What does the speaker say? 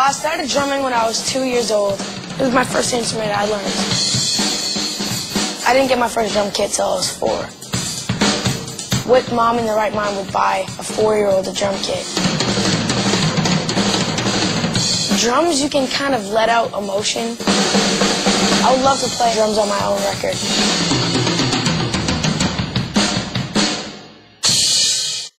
I started drumming when I was two years old. It was my first instrument I learned. I didn't get my first drum kit till I was four. What mom in the right mind would buy a four-year-old a drum kit? Drums, you can kind of let out emotion. I would love to play drums on my own record.